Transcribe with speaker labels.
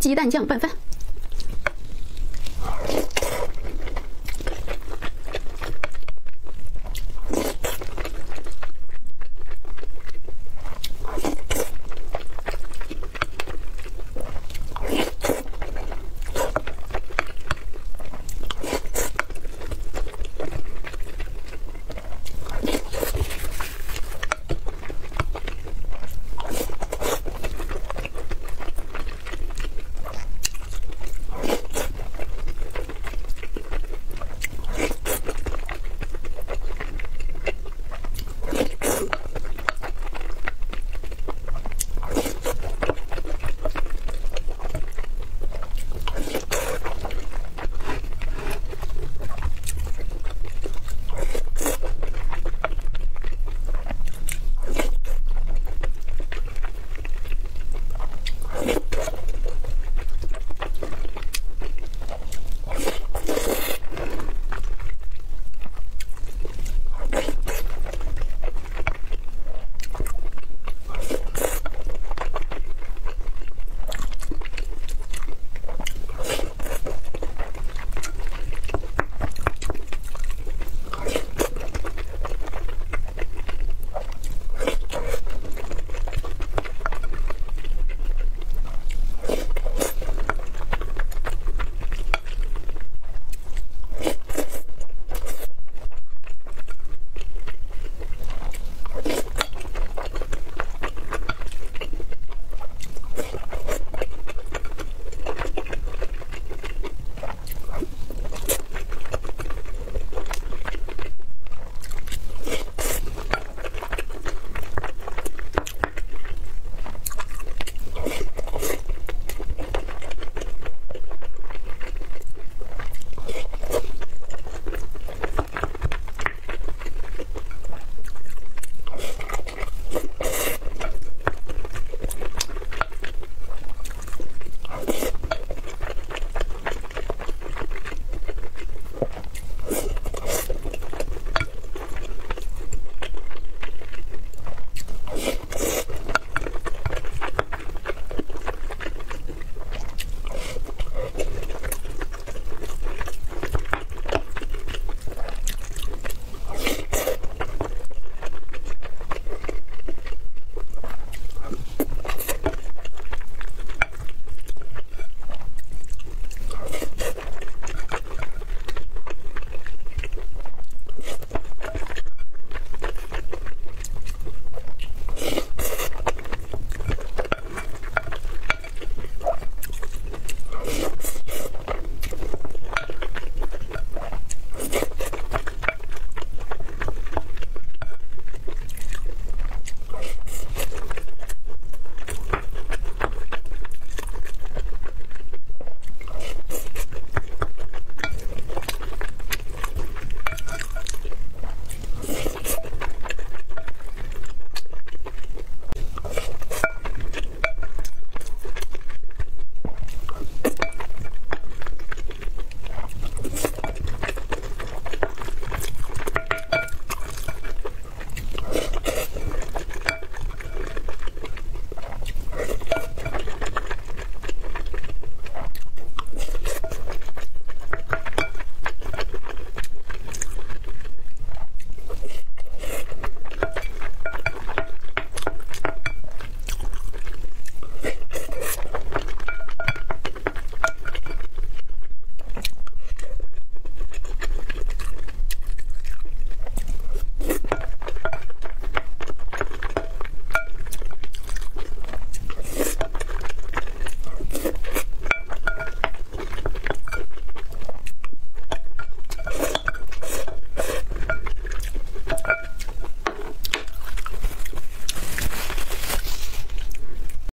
Speaker 1: 鸡蛋酱拌饭。